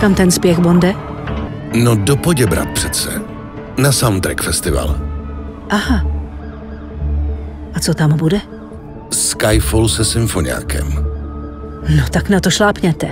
Kam ten spěch, Bonde? No do Poděbrat přece. Na Soundtrack Festival. Aha. A co tam bude? Skyfall se symfoniákem. No tak na to šlápněte.